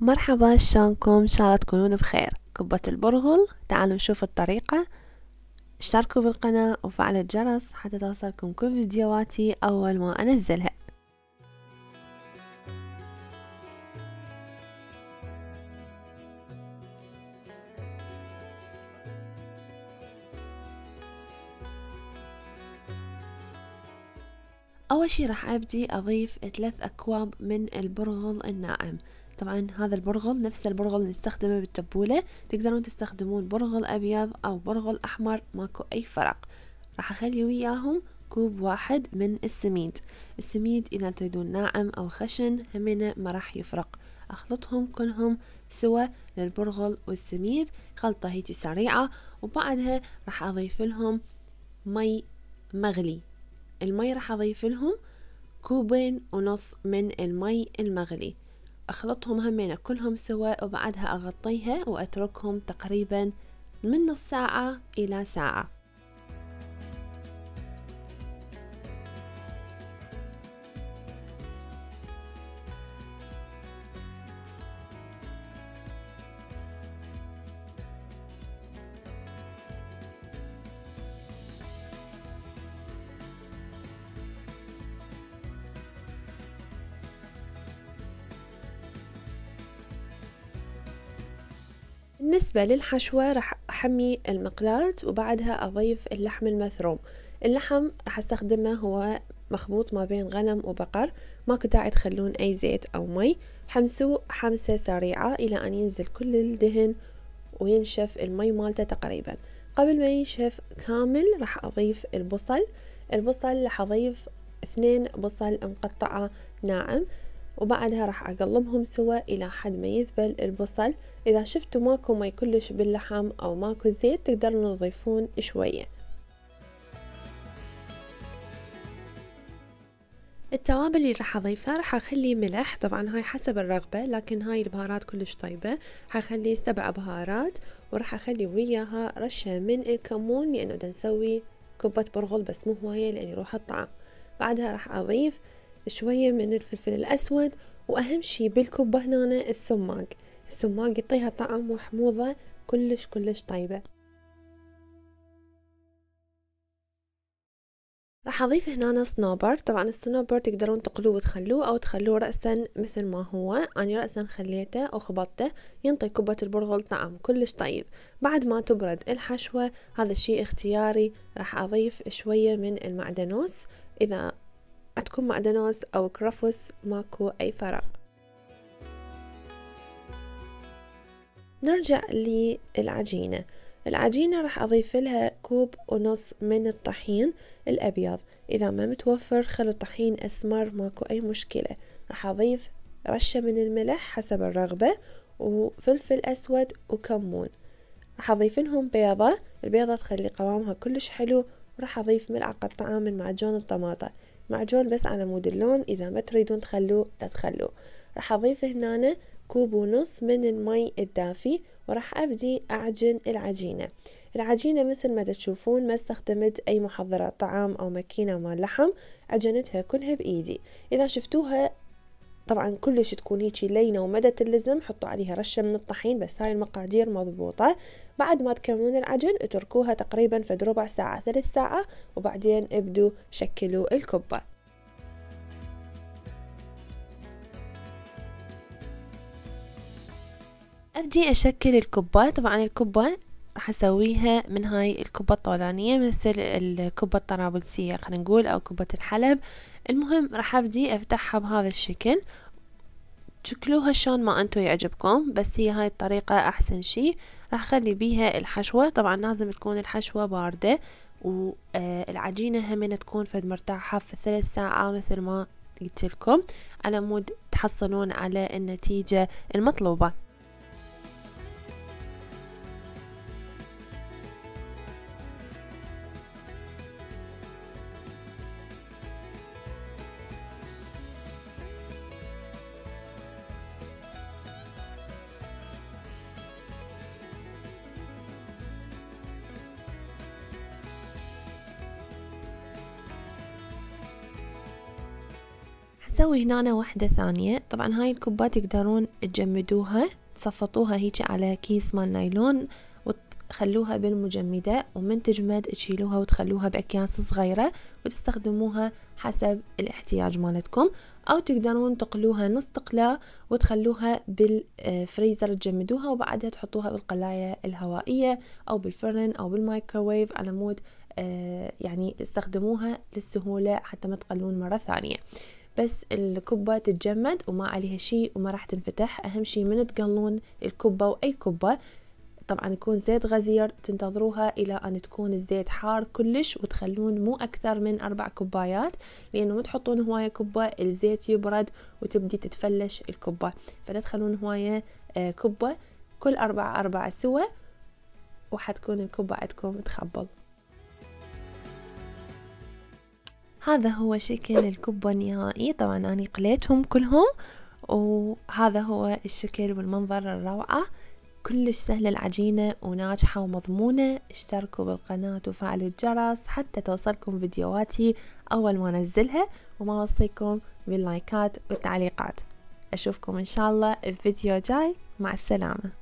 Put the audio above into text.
مرحبا شلونكم؟ إن شاء الله تكونون بخير. كبة البرغل تعالوا نشوف الطريقة. اشتركوا بالقناة وفعلوا الجرس حتى توصلكم كل فيديوهاتي أول ما أنزلها. أول شي راح أبدي أضيف ثلاث أكواب من البرغل الناعم. طبعا هذا البرغل نفس البرغل اللي نستخدمه بالتبولة. تقدرون تستخدمون برغل أبيض أو برغل أحمر ماكو أي فرق. راح أخلي وياهم كوب واحد من السميد. السميد إذا تريدون ناعم أو خشن همينة ما راح يفرق. أخلطهم كلهم سوا للبرغل والسميد. خلطة هيجي سريعة وبعدها راح أضيف لهم مي مغلي. المي راح أضيف لهم كوبين ونص من المي المغلي. أخلطهم همين كلهم سوا وبعدها أغطيها وأتركهم تقريبا من نص ساعة إلى ساعة. بالنسبة للحشوة راح أحمي المقلاة وبعدها أضيف اللحم المثروم. اللحم راح أستخدمه هو مخبوط ما بين غنم وبقر ماكو داعي تخلون أي زيت أو مي. حمسوه حمسة سريعة إلى أن ينزل كل الدهن وينشف المي مالته تقريبا. قبل ما ينشف كامل راح أضيف البصل. البصل راح أضيف اثنين بصل مقطعة ناعم. وبعدها راح أقلبهم سوا إلى حد ما يذبل البصل. إذا شفتوا ماكو مي كلش باللحم أو ماكو زيت تقدرون تضيفون شوية. التوابل اللي راح أضيفها راح أخلي ملح طبعا هاي حسب الرغبة لكن هاي البهارات كلش طيبة. راح أخلي سبع بهارات وراح أخلي وياها رشة من الكمون لأنه دا نسوي كبة برغل بس مو هواية لأن يروح الطعم بعدها راح أضيف شوية من الفلفل الأسود وأهم شي بالكبة هنا السماق. السماق يعطيها طعم وحموضة كلش كلش طيبة. راح أضيف هنا صنوبر طبعا الصنوبر تقدرون تقلوه وتخلوه أو تخلوه رأسا مثل ما هو. أنا رأسا خليته وخبطته ينطي كبة البرغل طعم كلش طيب. بعد ما تبرد الحشوة هذا الشي اختياري. راح أضيف شوية من المعدنوس. إذا عندكم معدنوس أو كرفس ماكو أي فرق. نرجع للعجينة. العجينة راح أضيف لها كوب ونص من الطحين الأبيض. إذا ما متوفر خلو طحين أسمر ماكو أي مشكلة. راح أضيف رشة من الملح حسب الرغبة وفلفل أسود وكمون. راح أضيف لهم بيضة. البيضة تخلي قوامها كلش حلو. وراح أضيف ملعقة طعام من معجون الطماطة. معجون بس على مود اللون. إذا ما تريدون تخلوه لا تخلوه. راح أضيف هنا كوب ونص من المي الدافي وراح أبدي أعجن العجينة. العجينة مثل ما تشوفون ما استخدمت أي محضرات طعام أو ماكينة مال لحم عجنتها كلها بإيدي. إذا شفتوها طبعا كلش تكون هيجي لينة وما تتلزم حطوا عليها رشة من الطحين بس هاي المقادير مضبوطة. بعد ما تكملون العجن اتركوها تقريبا فد ربع ساعة ثلاث ساعة وبعدين ابدوا شكلوا الكبة. أبدي أشكل الكبة. طبعا الكبة راح اسويها من هاي الكبة الطولانية مثل الكبة الطرابلسية خلينا نقول أو كبة الحلب. المهم راح أبدي أفتحها بهذا الشكل. شكلوها شلون ما أنتو يعجبكم بس هي هاي الطريقة أحسن شي. راح أخلي بيها الحشوة. طبعا لازم تكون الحشوة باردة والعجينة همين تكون فد مرتاحة في ثلاث ساعة مثل ما قلت لكم. على مود تحصلون على النتيجة المطلوبة. نسوي هنا واحدة ثانية. طبعا هاي الكبات تقدرون تجمدوها تصفطوها هيك على كيس مال نايلون وتخلوها بالمجمدة ومن تجمد تشيلوها وتخلوها بأكياس صغيرة وتستخدموها حسب الاحتياج مالتكم. أو تقدرون تقلوها نص تقلاة وتخلوها بالفريزر تجمدوها وبعدها تحطوها بالقلاية الهوائية أو بالفرن أو بالمايكروويف على مود آه، يعني استخدموها للسهولة حتى ما تقلون مرة ثانية. بس الكبة تتجمد وما عليها شيء وما راح تنفتح. أهم شيء من تقلون الكبة وأي كبة طبعا يكون زيت غزير تنتظروها إلى أن تكون الزيت حار كلش وتخلون مو أكثر من أربع كوبايات لأنه ما تحطون هواية كبة الزيت يبرد وتبدي تتفلش الكبة فلا تخلون هواية آه، كبة كل أربعة أربعة سوا وحتكون الكبة عندكم تخبل هذا هو شكل الكبة النهائي طبعا أنا قليتهم كلهم وهذا هو الشكل والمنظر الروعة. كلش سهلة العجينة وناجحة ومضمونة. اشتركوا بالقناة وفعلوا الجرس حتى توصلكم فيديوهاتي أول ما أنزلها وما أوصيكم باللايكات والتعليقات. أشوفكم إن شاء الله الفيديو جاي. مع السلامة.